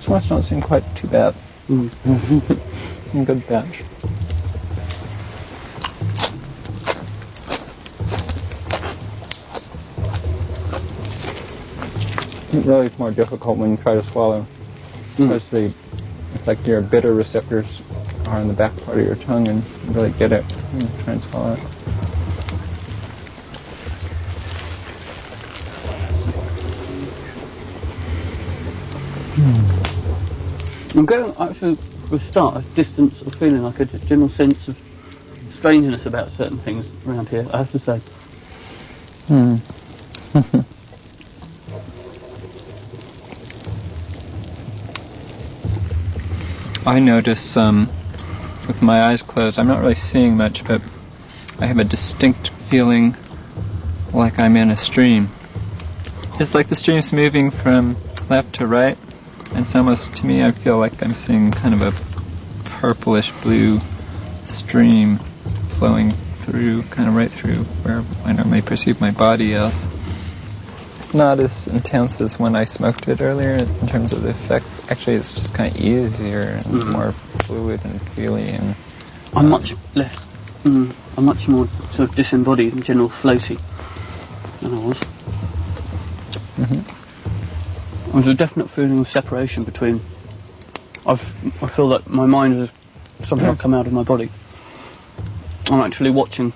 This ones don't seem quite too bad. Mm. Good batch. It really is more difficult when you try to swallow. Because the, it's like your bitter receptors are in the back part of your tongue and you really get it when you try and swallow it. I'm getting actually for a start a distance of feeling, like a general sense of strangeness about certain things around here. I have to say. Hmm. I notice um, with my eyes closed, I'm not really seeing much, but I have a distinct feeling like I'm in a stream. It's like the stream's moving from left to right, and it's almost to me I feel like I'm seeing kind of a purplish blue stream flowing through, kind of right through where I normally perceive my body as. It's not as intense as when I smoked it earlier in terms of the effect. Actually, it's just kind of easier and Mhm. more fluid and feely and I'm much less. Mm, I'm much more sort of disembodied and general floaty than I was. Mhm. There's a definite feeling of separation between. I've, I feel that my mind has somehow come out of my body. I'm actually watching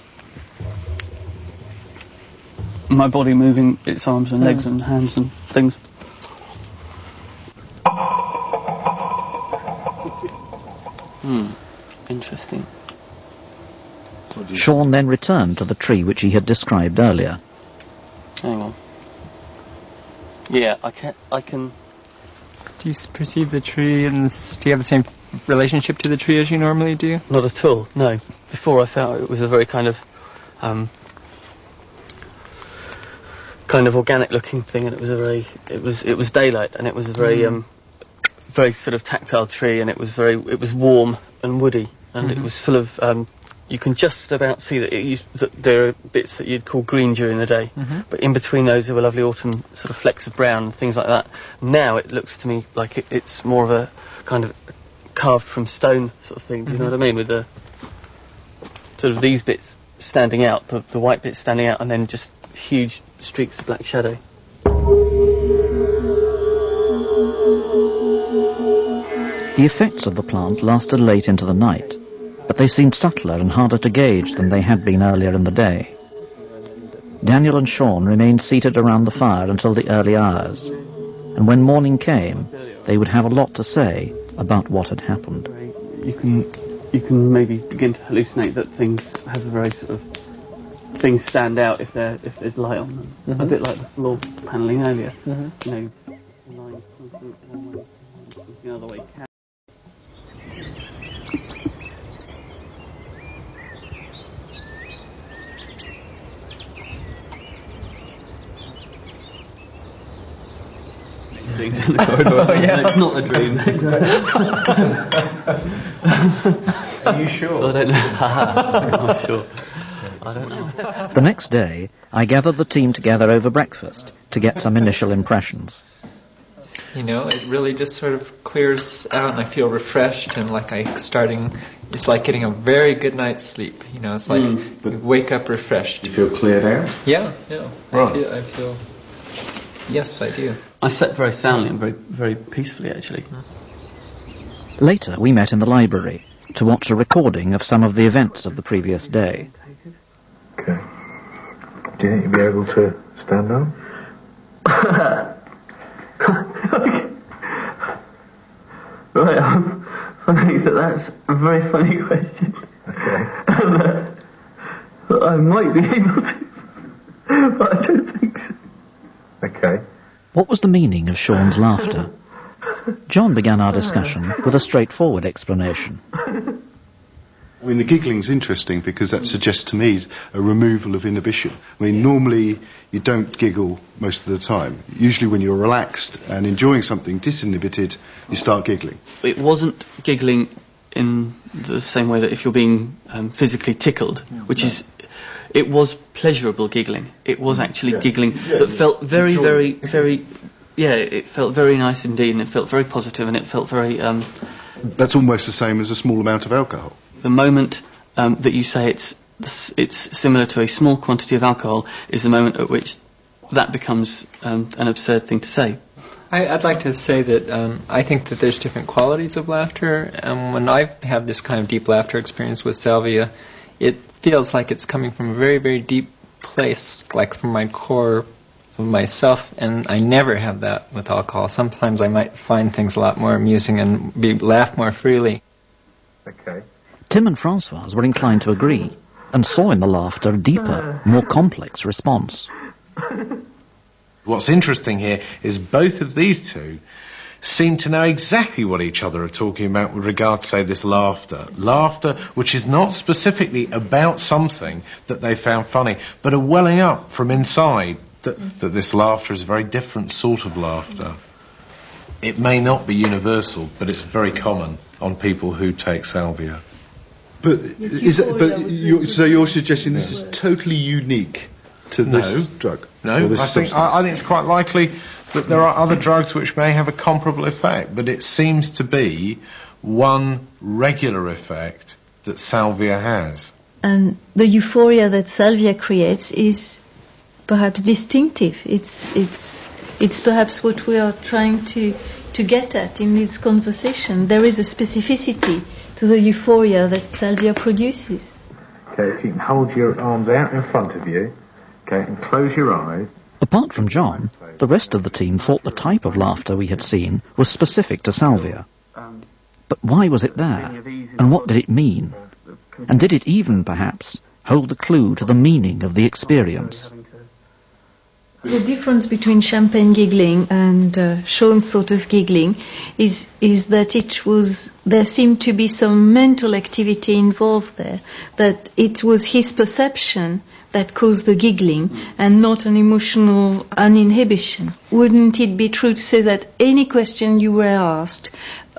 my body moving its arms and legs Mm. and hands and things. Hmm. Interesting. Sean then returned to the tree which he had described earlier. Hang on. Yeah, I can. I can. Do you perceive the tree and do you have the same relationship to the tree as you normally do? Not at all. No. Before I felt it was a very kind of, um, kind of organic looking thing, and it was a very. It was. It was daylight, and it was a very, Mm. um, very sort of tactile tree, and it was very. It was warm and woody, and it Mhm. was full of. Um, you can just about see that, it used, that there are bits that you'd call green during the day. Mm-hmm. But in between those, there were lovely autumn sort of flecks of brown and things like that. Now it looks to me like it, it's more of a kind of carved from stone sort of thing. Do you know Mhm. what I mean? With the sort of these bits standing out, the, the white bits standing out, and then just huge streaks of black shadow. The effects of the plant lasted late into the night, but they seemed subtler and harder to gauge than they had been earlier in the day. Daniel and Sean remained seated around the fire until the early hours, and when morning came, they would have a lot to say about what had happened. You can you can maybe begin to hallucinate that things have a very sort of things stand out if there if there's light on them. A Mhm. bit like the floor panelling earlier. Mhm. You know, lines pointing one way, pointing the other way. Things in the corridor. Oh, yeah. It's not a dream. Are you sure? So I don't know. I'm sure. I don't know. The next day, I gathered the team together over breakfast to get some initial impressions. You know, it really just sort of clears out, and I feel refreshed and like I starting. It's like getting a very good night's sleep. You know, it's like Mm. you wake up refreshed. You feel cleared out? Yeah, yeah. Right. I feel. I feel. Yes, I do. I slept very soundly and very, very peacefully actually. Later, we met in the library to watch a recording of some of the events of the previous day. Okay. Do you think you'll be able to stand up? Right, um, I think that that's a very funny question. Okay. And, uh, I might be able to, but I don't think so. Okay. What was the meaning of Sean's laughter? John began our discussion with a straightforward explanation. I mean, the giggling's interesting because that suggests to me a removal of inhibition. I mean, normally you don't giggle most of the time. Usually, when you're relaxed and enjoying something disinhibited, you start giggling. It wasn't giggling in the same way that if you're being um, physically tickled, which is, it was pleasurable giggling. It was actually Yeah. giggling Yeah, that yeah. felt very, Enjoy. very, very yeah, it felt very nice indeed, and it felt very positive, and it felt very. Um, That's almost the same as a small amount of alcohol. the moment um, that you say it's it's similar to a small quantity of alcohol is the moment at which that becomes um, an absurd thing to say. I, I'd like to say that um, I think that there's different qualities of laughter, and when I have this kind of deep laughter experience with salvia, it feels like it's coming from a very, very deep place, like from my core of myself, and I never have that with alcohol. Sometimes I might find things a lot more amusing and be laugh more freely. Okay. Tim and Francoise were inclined to agree and saw in the laughter a deeper, more complex response. What's interesting here is both of these two seem to know exactly what each other are talking about with regard to, say, this laughter. Laughter which is not specifically about something that they found funny, but a welling up from inside that, that this laughter is a very different sort of laughter. It may not be universal, but it's very common on people who take salvia. But is that, but you so you're suggesting this is totally unique to this drug? No, this I think. I, I think it's quite likely that there are other drugs which may have a comparable effect, but it seems to be one regular effect that salvia has. and the euphoria that salvia creates is perhaps distinctive. It's it's it's perhaps what we are trying to to get at in this conversation. There is a specificity to the euphoria that salvia produces. Okay, if you can hold your arms out in front of you, okay, and close your eyes. Apart from John, the rest of the team thought the type of laughter we had seen was specific to salvia. But why was it there? And what did it mean? And did it even, perhaps, hold the clue to the meaning of the experience? The difference between champagne giggling and uh, Sean's sort of giggling is is that it was there seemed to be some mental activity involved there. That it was his perception that caused the giggling and not an emotional uninhibition. Wouldn't it be true to say that any question you were asked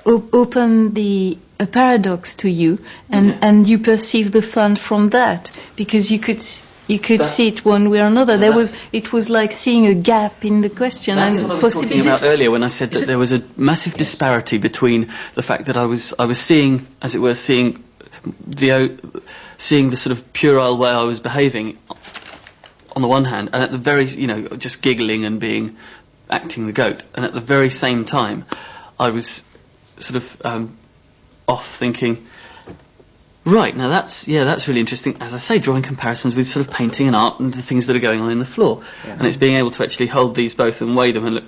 op- opened the a paradox to you and and you perceive the fun from that because you could. You could That- see it one way or another. There was, it was like seeing a gap in the question That's and what I was talking about earlier when I said that there was a massive disparity between the fact that I was I was seeing, as it were, seeing the seeing the sort of puerile way I was behaving on the one hand, and at the very you know just giggling and being acting the goat, and at the very same time, I was sort of um, off thinking. Right now, that's yeah, that's really interesting. As I say, drawing comparisons with sort of painting and art and the things that are going on in the floor, and it's being able to actually hold these both and weigh them and look.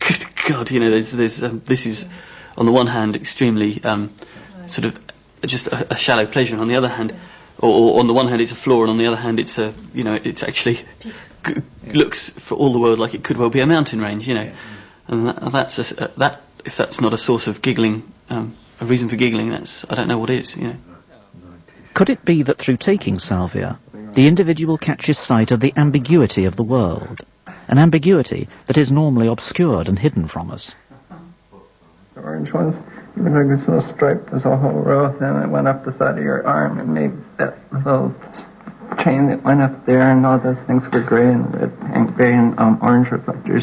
Good God, you know, there's there's um, this is on the one hand extremely um, sort of just a, a shallow pleasure, and on the other hand, or, or on the one hand it's a flaw, and on the other hand it's a you know it's actually g- looks for all the world like it could well be a mountain range, you know, and that, that's a uh, that if that's not a source of giggling, um, a reason for giggling, that's I don't know what is, you know. Could it be that through taking salvia, the individual catches sight of the ambiguity of the world? An ambiguity that is normally obscured and hidden from us. The orange ones, look like there's no stripe, there's a whole row of them. It went up the side of your arm and made that little chain that went up there, and all those things were gray and red and gray and um, orange reflectors.